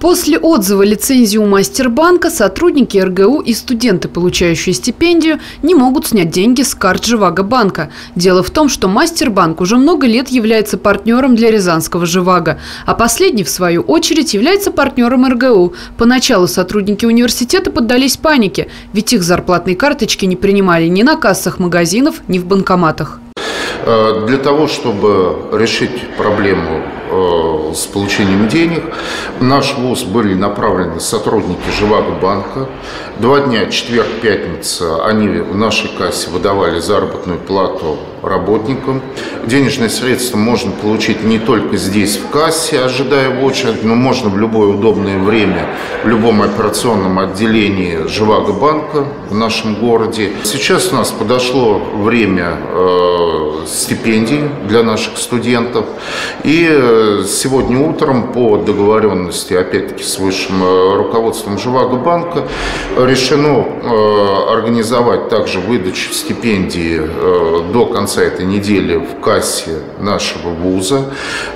После отзыва лицензии у Мастербанка сотрудники РГУ и студенты, получающие стипендию, не могут снять деньги с карт Живаго банка. Дело в том, что Мастербанк уже много лет является партнером для Рязанского Живаго, а последний, в свою очередь, является партнером РГУ. Поначалу сотрудники университета поддались панике, ведь их зарплатные карточки не принимали ни на кассах магазинов, ни в банкоматах. Э, для того, чтобы решить проблему э, с получением денег, в наш ВУЗ были направлены сотрудники Живаго банка. Два дня, четверг, пятница, они в нашей кассе выдавали заработную плату работникам. Денежные средства можно получить не только здесь, в кассе, ожидая в очередь, но можно в любое удобное время в любом операционном отделении Живаго банка в нашем городе. Сейчас у нас подошло время э, стипендий для наших студентов. И э, сегодня утром по договоренности, опять-таки, с высшим э, руководством Живаго банка решено э, организовать также выдачу стипендии до конца этой недели в кассе нашего вуза.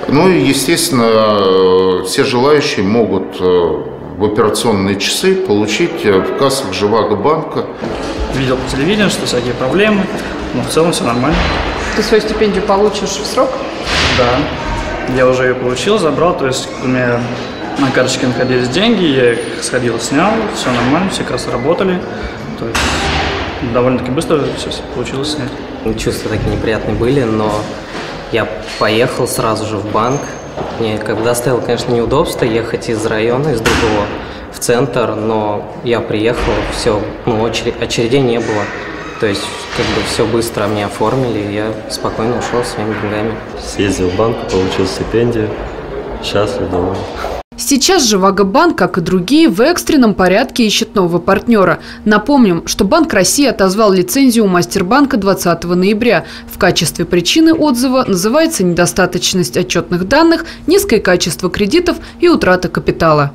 Ну и, естественно, все желающие могут в операционные часы получить в кассах Живаго банка. Видел по телевидению, что всякие проблемы, но в целом все нормально. Ты свою стипендию получишь в срок? Да. Я уже ее получил, забрал, то есть у меня на карточке находились деньги, я их сходил, снял, все нормально, все как раз работали. То есть довольно-таки быстро все получилось снять. Ну, чувства такие неприятные были, но я поехал сразу же в банк. Мне как бы доставило, конечно, неудобство ехать из района, из другого в центр, но я приехал, все, ну, очередь, очередей не было. То есть, как бы все быстро мне оформили, и я спокойно ушел своими деньгами. Съездил в банк, получил стипендию, счастлив, доволен. Сейчас же Вагабанк, как и другие, в экстренном порядке ищет нового партнера. Напомним, что Банк России отозвал лицензию у Мастербанка 20 ноября. В качестве причины отзыва называется недостаточность отчетных данных, низкое качество кредитов и утрата капитала.